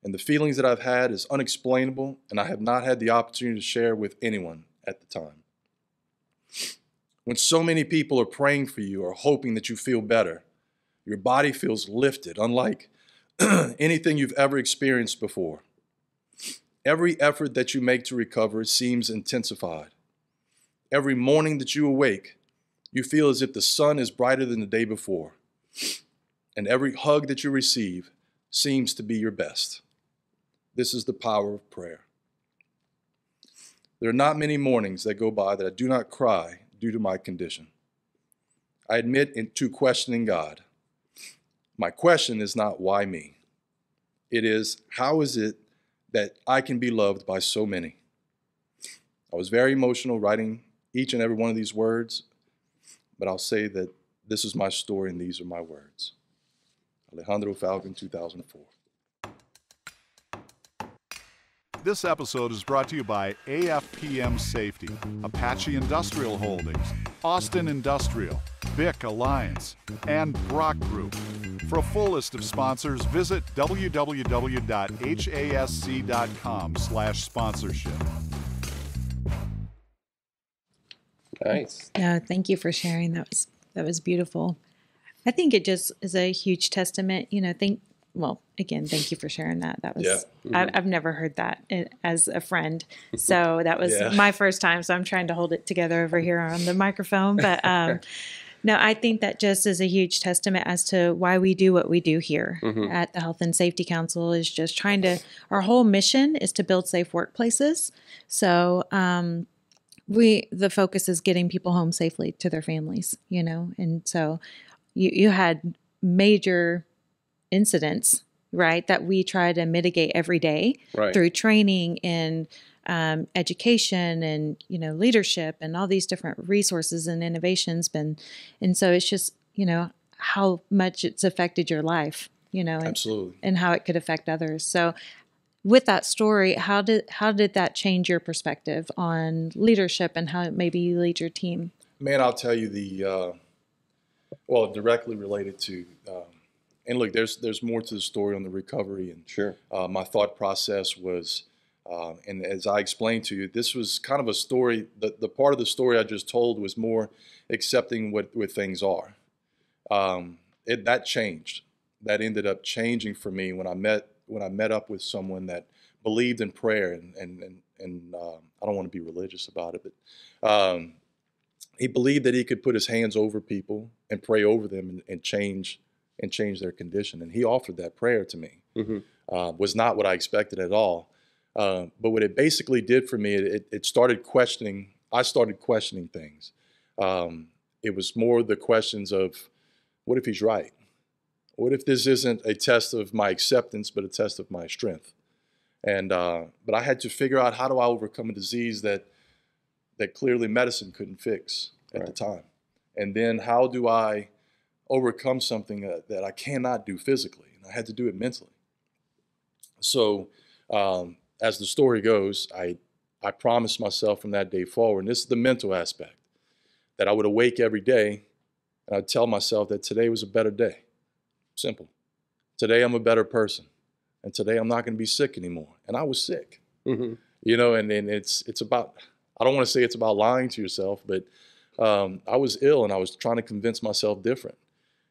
and the feelings that I've had is unexplainable, and I have not had the opportunity to share with anyone at the time. When so many people are praying for you or hoping that you feel better, your body feels lifted, unlike anything you've ever experienced before. Every effort that you make to recover seems intensified. Every morning that you awake, you feel as if the sun is brighter than the day before. And every hug that you receive seems to be your best. This is the power of prayer. There are not many mornings that go by that I do not cry due to my condition. I admit to questioning God. My question is not why me. It is how is it that I can be loved by so many? I was very emotional writing each and every one of these words, but I'll say that this is my story and these are my words. Alejandro Falcon, 2004. This episode is brought to you by AFPM Safety, Apache Industrial Holdings, Austin Industrial, BIC Alliance, and Brock Group. For a full list of sponsors, visit www.hasc.com slash sponsorship. Nice. No, thank you for sharing. That was that was beautiful. I think it just is a huge testament. You know, think well again thank you for sharing that that was Yeah. I, i've never heard that as a friend so that was Yeah. my first time so i'm trying to hold it together over here on the microphone but um no i think that just is a huge testament as to why we do what we do here at the health and safety council is just trying to our whole mission is to build safe workplaces so um we the focus is getting people home safely to their families you know and so you you had major incidents right that we try to mitigate every day Right. through training and um, education and you know leadership and all these different resources and innovations been and so it's just you know how much it's affected your life you know and, Absolutely. and how it could affect others so with that story how did how did that change your perspective on leadership and how maybe you lead your team Man, I'll tell you the uh, well directly related to, um, and look, there's there's more to the story on the recovery, and Sure. uh, my thought process was, uh, and as I explained to you, this was kind of a story. The the part of the story I just told was more accepting what what things are. Um, it that changed. That ended up changing for me when I met when I met up with someone that believed in prayer and and and, and um, I don't want to be religious about it, but um, he believed that he could put his hands over people and pray over them and, and change and change their condition. And he offered that prayer to me. hmm Uh, was not what I expected at all. Uh, but what it basically did for me, it, it started questioning. I started questioning things. Um, it was more the questions of, what if he's right? What if this isn't a test of my acceptance, but a test of my strength? And uh, but I had to figure out how do I overcome a disease that that clearly medicine couldn't fix at the time, and then how do I overcome something that, that I cannot do physically, and I had to do it mentally. So, um, as the story goes, I I promised myself from that day forward, and this is the mental aspect, that I would awake every day, and I'd tell myself that today was a better day. Simple. Today I'm a better person, and today I'm not going to be sick anymore. And I was sick hmm you know and, and it's it's about i don't want to say it's about lying to yourself but um, I was ill and I was trying to convince myself different.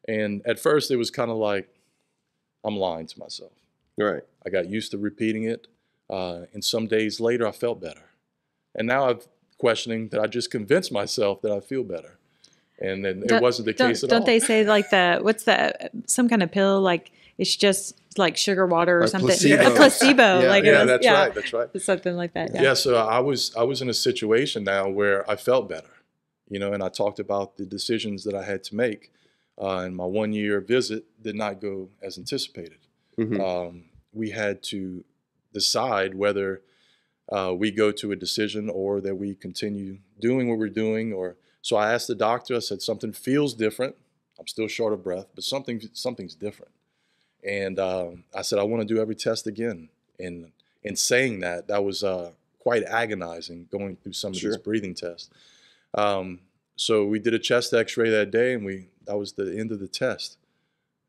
And at first, it was kind of like I'm lying to myself. Right. I got used to repeating it, uh, and some days later, I felt better. And now I'm questioning that I just convinced myself that I feel better, and then it Don't- wasn't the don't, case at all. don't they say like the what's the some kind of pill like it's just like sugar water or Like something placebo. a placebo Yeah. like yeah, was- that's right. That's right. something like that Yeah. yeah, so I was I was in a situation now where I felt better, you know, and I talked about the decisions that I had to make, uh, and my one year visit did not go as anticipated. Mhm. Um, we had to decide whether uh, we go to a decision or that we continue doing what we're doing. Or so I asked the doctor. I said something feels different. I'm still short of breath, but something something's different. And um, I said I want to do every test again. And in saying that, that was uh, quite agonizing going through some of Sure. these breathing tests. Um, so we did a chest X-ray that day, and we that was the end of the test.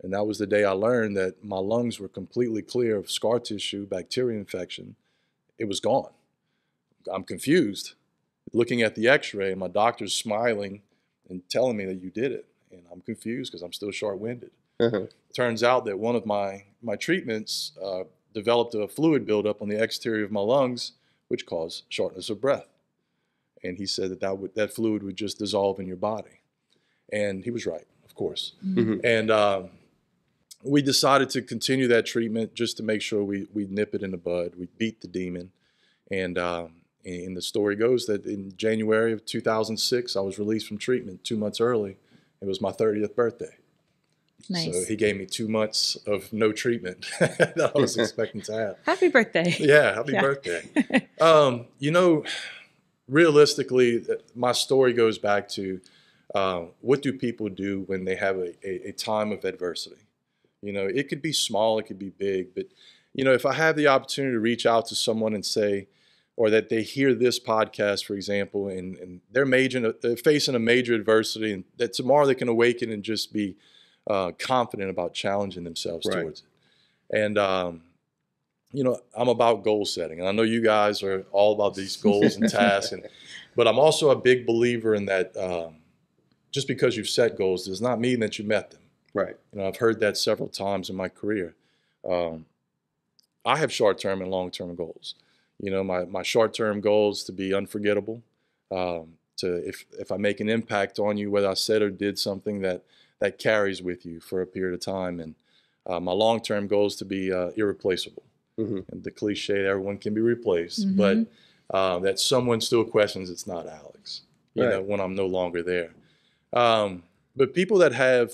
And that was the day I learned that my lungs were completely clear of scar tissue, bacteria infection. It was gone. I'm confused, looking at the X-ray, and my doctor's smiling and telling me that you did it, and I'm confused because I'm still short-winded Uh-huh. turns out that one of my my treatments uh, developed a fluid buildup on the exterior of my lungs, which caused shortness of breath. And he said that that, would, that fluid would just dissolve in your body. And he was right, of course. Mhm. And um, we decided to continue that treatment just to make sure we, we nip it in the bud. We beat the demon. And, um, and the story goes that in January of 2006, I was released from treatment two months early. It was my 30th birthday. nice So he gave me two months of no treatment that I was expecting to have. happy birthday Yeah, happy Yeah. birthday. Um, you know, realistically, my story goes back to uh, what do people do when they have a, a, a time of adversity? You know, it could be small, it could be big, but you know, if I have the opportunity to reach out to someone and say, or that they hear this podcast, for example, and, and they're major, they're facing a major adversity, and that tomorrow they can awaken and just be uh, confident about challenging themselves Right. towards it. And um, you know, I'm about goal setting, and I know you guys are all about these goals and tasks, and but I'm also a big believer in that. Um, just because you've set goals does not mean that you met them. Right. You know, I've heard that several times in my career. Um, I have short-term and long-term goals. You know, my, my short-term goals to be unforgettable. Um, to if if I make an impact on you, whether I said or did something that that carries with you for a period of time, and uh, my long-term goals to be uh, irreplaceable. Mhm. And the cliche that everyone can be replaced, Mhm. but uh, that someone still questions it's not Alex. You know, Right. when I'm no longer there. Um, but people that have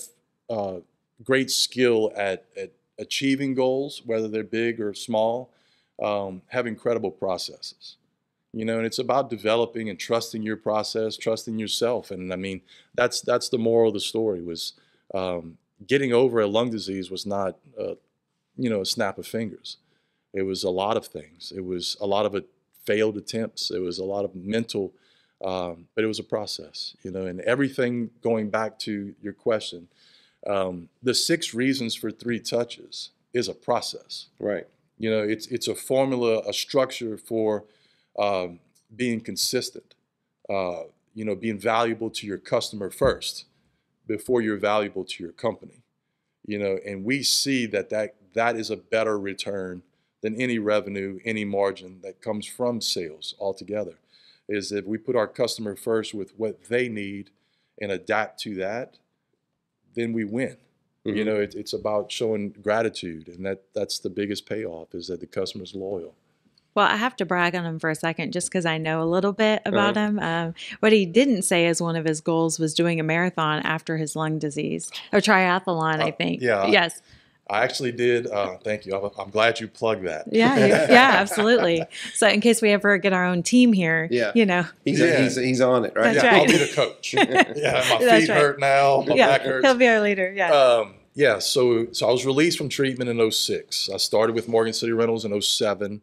uh, great skill at, at achieving goals, whether they're big or small, um, have incredible processes. You know, and it's about developing and trusting your process, trusting yourself. And I mean, that's that's the moral of the story. Was um, getting over a lung disease was not, uh, you know, a snap of fingers. It was a lot of things. It was a lot of it failed attempts. It was a lot of mental um, but it was a process, you know, and everything going back to your question, um, the six reasons for three touches is a process. Right. You know, it's it's a formula, a structure for um, being consistent. Uh, you know, being valuable to your customer first before you're valuable to your company. You know, and we see that that that is a better return than any revenue, any margin that comes from sales altogether. Is if we put our customer first with what they need and adapt to that, then we win. You Mhm. know, it, it's about showing gratitude, and that that's the biggest payoff is that the customer's loyal. Well, I have to brag on him for a second just because I know a little bit about Uh-huh. him. Um, what he didn't say as one of his goals was doing a marathon after his lung disease or triathlon, I Uh, think. yeah. Yes. I actually did. Uh, thank you. I'm, I'm glad you plugged that. Yeah. yeah, absolutely. So, in case we ever get our own team here, Yeah. you know, He's, Yeah. he's, he's on it, right? That's yeah, right. I'll be the coach. yeah, my That's feet right. hurt now. My yeah, back hurts. he'll be our leader. Yeah. Um, yeah, so so I was released from treatment in 06. I started with Morgan City Rentals in 07.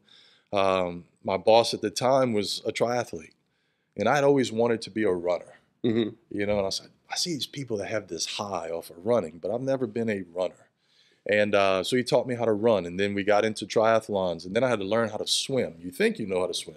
Um, my boss at the time was a triathlete, and I'd always wanted to be a runner. hmm You know, and I said, I see these people that have this high off of running, but I've never been a runner. And uh, so he taught me how to run, and then we got into triathlons, and then I had to learn how to swim. You think you know how to swim,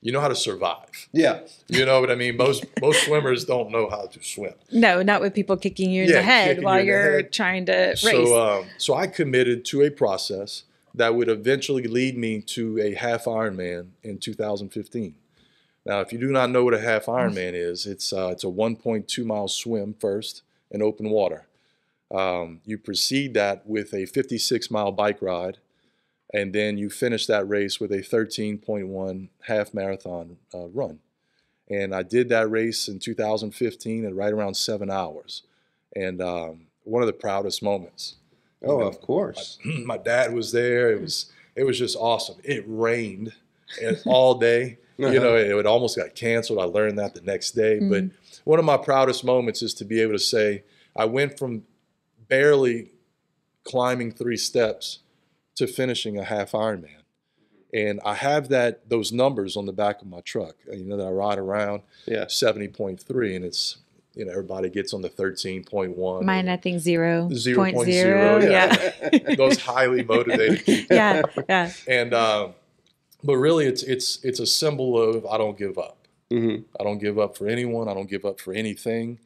you know how to survive. Yeah. You know what I mean? Most most swimmers don't know how to swim. No, not with people kicking you in Yeah, the head while you're head. trying to race. So, um, so I committed to a process that would eventually lead me to a half Ironman in 2015. Now, if you do not know what a half Ironman is, it's uh, it's a 1.2 mile swim first in open water. Um, you precede that with a 56 mile bike ride, and then you finish that race with a 13.1 half marathon uh, run. And I did that race in 2015 at right around seven hours, and um, one of the proudest moments. Oh, You know, of course. my dad was there. It was it was just awesome. It rained all day. You know, it, it almost got canceled. I learned that the next day. But one of my proudest moments is to be able to say I went from barely climbing three steps to finishing a half Ironman. And I have that those numbers on the back of my truck. You know that I ride around Yeah. 70.3 and it's you know everybody gets on the 13.1 Mine, I think zero, Zero point point zero. zero, Yeah. yeah. those highly motivated people. yeah. Yeah. And um, but really, it's it's it's a symbol of I don't give up. hmm I don't give up for anyone. I don't give up for anything.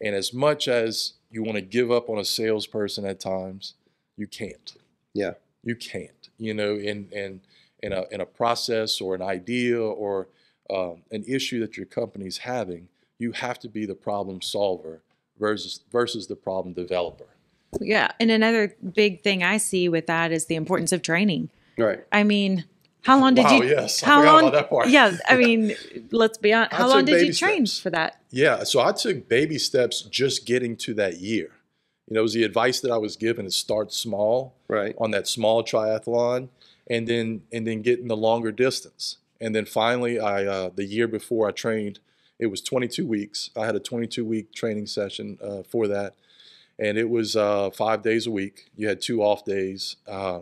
And as much as you want to give up on a salesperson at times, you can't. Yeah. You can't. You know, in in in a in a process or an idea or um, an issue that your company's having, you have to be the problem solver versus versus the problem developer. Yeah. And another big thing I see with that is the importance of training. Right. I mean, how long did Wow, you? yes. I How forgot long? about that part. Yeah. I mean, let's be honest. How long did you baby train steps. for that? Yeah, so I took baby steps just getting to that year. You know, it was the advice that I was given to start small Right. on that small triathlon, and then and then getting the longer distance. And then finally, I uh, the year before I trained, it was 22 weeks. I had a 22 week training session uh, for that, and it was uh, five days a week. You had two off days, uh,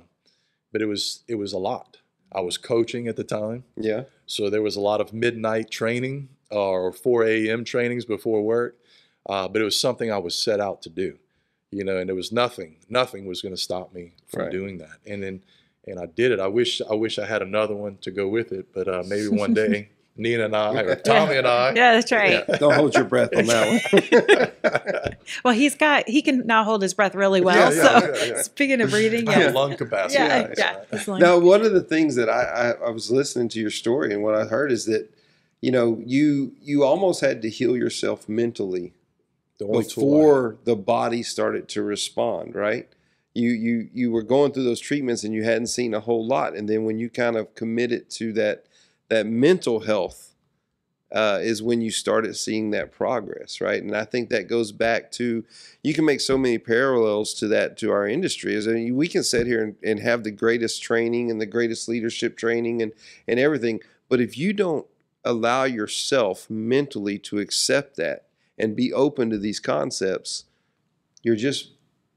but it was it was a lot. I was coaching at the time. Yeah. So there was a lot of midnight training uh, or 4 a.m. trainings before work, uh, but it was something I was set out to do, you know, and there was nothing, nothing was going to stop me from Right. doing that. And then, and I did it. I wish, I wish I had another one to go with it, but uh, maybe one day, Nina and I, or Tommy and I. Yeah, that's right. Don't hold your breath on that one. Well, he's got he can now hold his breath really well. Yeah, yeah, so yeah, yeah. speaking of breathing, yeah, lung capacity. yeah, Yeah, yeah. his lung- Now, one of the things that I, I, I was listening to your story and what I heard is that, you know, you you almost had to heal yourself mentally The only tool I before the body started to respond, right? You you you were going through those treatments and you hadn't seen a whole lot, and then when you kind of committed to that that mental health, uh, is when you started seeing that progress, right? And I think that goes back to you can make so many parallels to that to our industry. Is I mean, we can sit here and, and have the greatest training and the greatest leadership training and and everything, but if you don't allow yourself mentally to accept that and be open to these concepts, you're just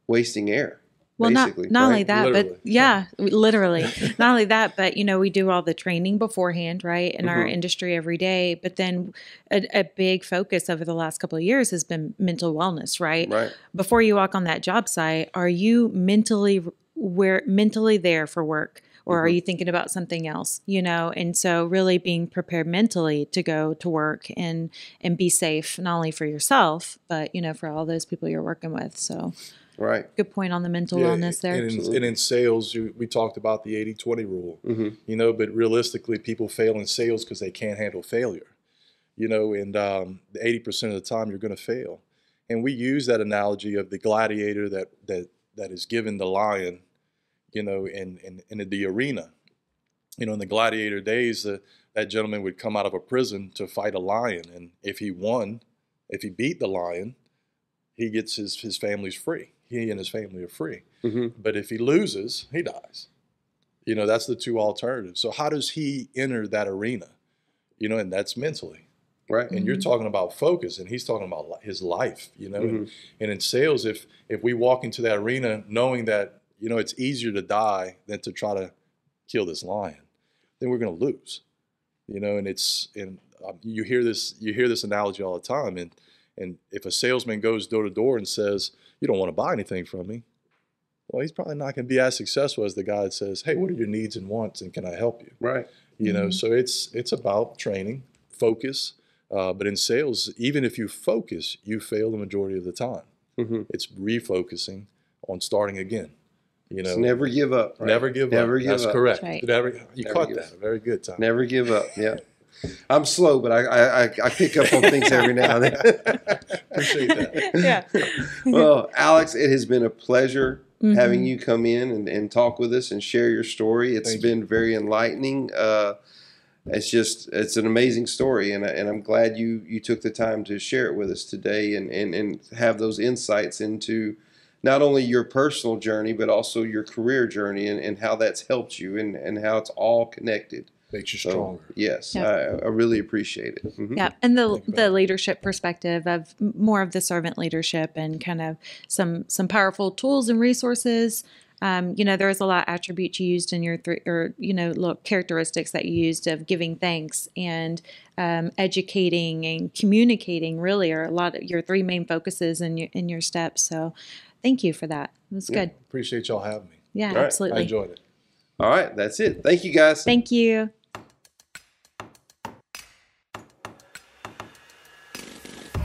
wasting air. Well, not basically, not only right? that, Literally. but yeah, literally. not only that, but you know, we do all the training beforehand, right, in our Mhm. industry every day. But then a, a big focus over the last couple of years has been mental wellness, right? Right. before you walk on that job site, are you mentally where mentally there for work or are Mhm. you thinking about something else, you know? And so really being prepared mentally to go to work and and be safe not only for yourself, but you know, for all those people you're working with. So Right. good point on the mental Yeah, wellness there. And in, and in sales, you, we talked about the 80 20 rule. hmm you know but realistically people fail in sales because they can't handle failure you know and um, 80% of the time you're going to fail and we use that analogy of the gladiator that that that is given the lion you know in in, in the arena you know in the gladiator days uh, that gentleman would come out of a prison to fight a lion and if he won if he beat the lion he gets his his family's free he and his family are free hmm but if he loses, he dies. You know, that's the two alternatives. So how does he enter that arena? You know, and that's mentally. Right. And you're talking about focus, and he's talking about his life. You know, and, Mhm. and in sales, if if we walk into that arena knowing that you know it's easier to die than to try to kill this lion, then we're going to lose. You know, and it's and um, you hear this you hear this analogy all the time, and and if a salesman goes door to door and says, "You don't want to buy anything from me," well, he's probably not going to be as successful as the guy that says, "Hey, what are your needs and wants, and can I help you?" Right. You know, so it's it's about training, focus. Uh, but in sales, even if you focus, you fail the majority of the time. hmm It's refocusing on starting again. You know, never give up. right? never give Never up. give That's up. correct. Right. Never, you Never caught give that. Very good, Tom. Never give up. Yeah. I'm slow, but I, I, I- I pick up on things every now and then. Appreciate that. yeah. well, Alex, it has been a pleasure having Mhm. you come in and, and talk with us and share your story. It's Thank you. been very enlightening. Uh, it's just it's an amazing story, and, I- and I'm glad you you took the time to share it with us today and, and, and have those insights into not only your personal journey but also your career journey and, and how that's helped you and, and how it's all connected. Makes you So, stronger. yes, Yeah. I, I really appreciate it. Mhm. Yeah, and the the Ben. leadership perspective of more of the servant leadership and kind of some some powerful tools and resources. Um, you know, there was a lot of attributes you used in your three, or you know, look characteristics that you used of giving thanks and um, educating and communicating. Really, are a lot of your three main focuses in your in your steps. So, thank you for that. It was Yeah. good. Appreciate y'all having me. Yeah, All right. I I enjoyed it. All right, that's it. Thank you, guys. Thank you.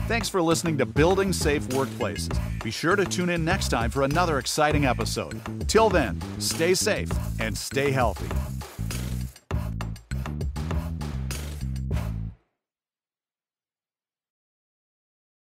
Thanks for listening to Building Safe Workplaces. Be sure to tune in next time for another exciting episode. Till then, stay safe and stay healthy.